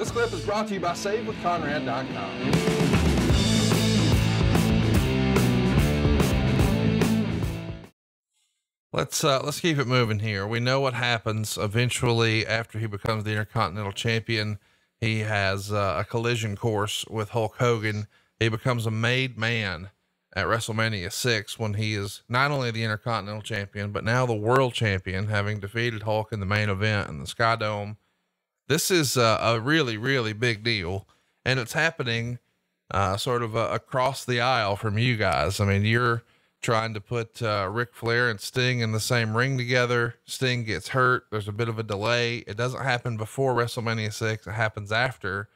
This clip is brought to you by SaveWithConrad.com. Let's uh, let's keep it moving here. We know what happens eventually after he becomes the Intercontinental Champion. He has uh, a collision course with Hulk Hogan. He becomes a made man at WrestleMania six when he is not only the Intercontinental Champion but now the World Champion, having defeated Hulk in the main event in the Sky Dome. This is uh, a really really big deal, and it's happening uh, sort of uh, across the aisle from you guys. I mean, you're trying to put uh, Ric Flair and Sting in the same ring together. Sting gets hurt. There's a bit of a delay. It doesn't happen before WrestleMania 6, it happens after.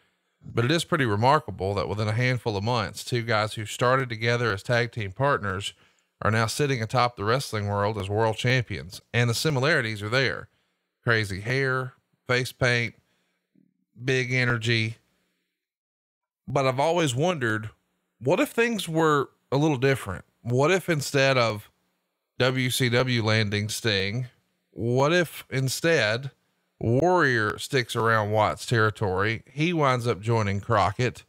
But it is pretty remarkable that within a handful of months, two guys who started together as tag team partners are now sitting atop the wrestling world as world champions. And the similarities are there crazy hair, face paint, big energy. But I've always wondered what if things were a little different? what if instead of WCW landing Sting, what if instead Warrior sticks around Watts territory? He winds up joining Crockett.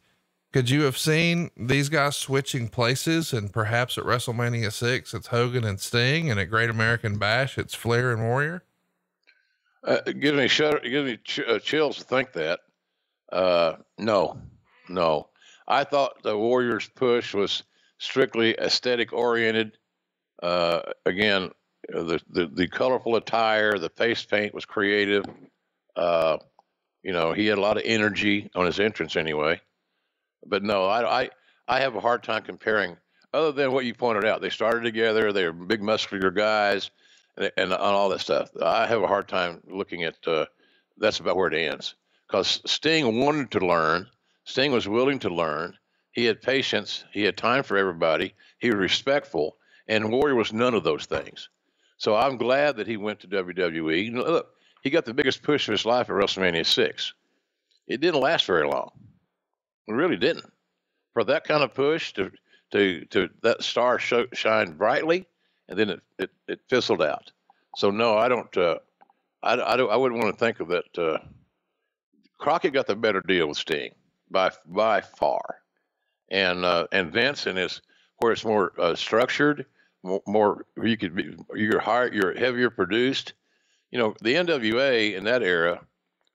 Could you have seen these guys switching places and perhaps at WrestleMania 6 it's Hogan and Sting and at Great American Bash it's Flair and Warrior? Uh, gives me shudder, gives me ch- uh, chills to think that. Uh, no, no. I thought the Warriors push was strictly aesthetic oriented. Uh, again, the, the, the colorful attire, the face paint was creative. Uh, you know, he had a lot of energy on his entrance anyway. But no, I, I I have a hard time comparing. Other than what you pointed out, they started together. They were big, muscular guys, and, and, and all that stuff. I have a hard time looking at. Uh, that's about where it ends. Because Sting wanted to learn. Sting was willing to learn. He had patience. He had time for everybody. He was respectful. And Warrior was none of those things. So I'm glad that he went to WWE. Look, he got the biggest push of his life at WrestleMania 6. It didn't last very long. It really didn't. For that kind of push to to to that star show, shined brightly, and then it, it, it fizzled out. So no, I don't. Uh, I, I, don't, I wouldn't want to think of that. Uh, Crockett got the better deal with Sting by by far and uh, and Vince and his where it's more uh, structured, more, more, you could be you're higher, you're heavier produced. You know, the NWA in that era,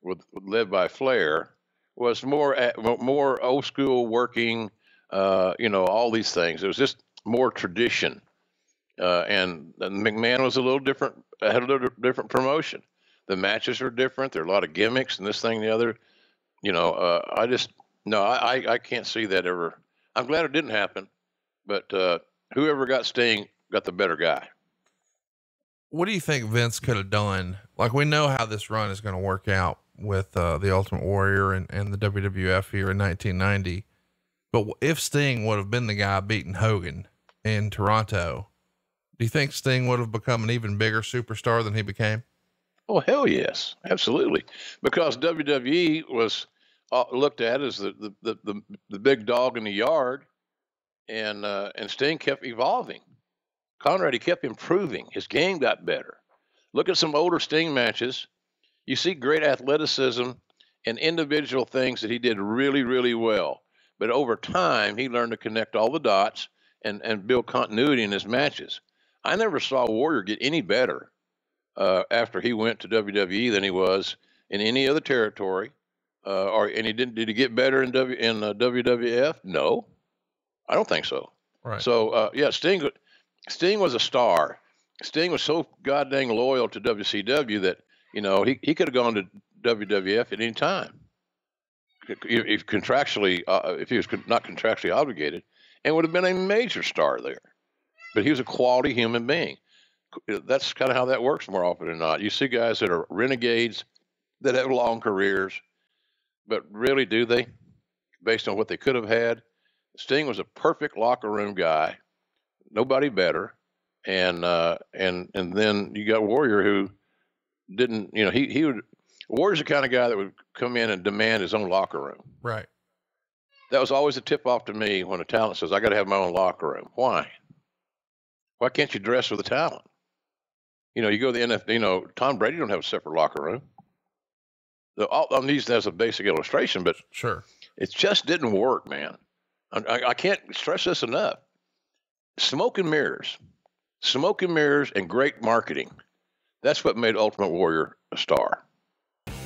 with, led by Flair, was more more old school working. Uh, you know, all these things. It was just more tradition. Uh, and, and McMahon was a little different, had a little different promotion. The matches are different. There are a lot of gimmicks and this thing, and the other. You know, uh, I just no, I, I can't see that ever. I'm glad it didn't happen, but uh, whoever got Sting got the better guy. What do you think Vince could have done? Like we know how this run is going to work out with uh, the Ultimate Warrior and, and the WWF here in 1990. But if Sting would have been the guy beating Hogan in Toronto, do you think Sting would have become an even bigger superstar than he became? Oh hell yes, absolutely. Because WWE was uh, looked at as the, the, the, the, big dog in the yard, and uh, and Sting kept evolving. Conrad he kept improving. His game got better. Look at some older Sting matches. You see great athleticism and individual things that he did really, really well. But over time, he learned to connect all the dots and, and build continuity in his matches. I never saw Warrior get any better uh, after he went to WWE than he was in any other territory uh, or and he didn't did he get better in W in uh, WWF? No, I don't think so. Right. So uh, yeah, Sting Sting was a star. Sting was so goddamn loyal to WCW that you know he, he could have gone to WWF at any time if contractually uh, if he was not contractually obligated and would have been a major star there. But he was a quality human being. That's kind of how that works more often than not. You see guys that are renegades that have long careers but really, do they? Based on what they could have had, Sting was a perfect locker room guy, nobody better, and uh, and and then you got Warrior who didn't, you know, he he would Warrior's the kind of guy that would come in and demand his own locker room. Right. That was always a tip off to me when a talent says, "I got to have my own locker room." Why? Why can't you dress with the talent? You know, you go to the NFL. You know, Tom Brady don't have a separate locker room. The, I'm using that as a basic illustration, but sure, it just didn't work, man. I, I can't stress this enough. Smoke and mirrors, smoke and mirrors, and great marketing. That's what made Ultimate Warrior a star.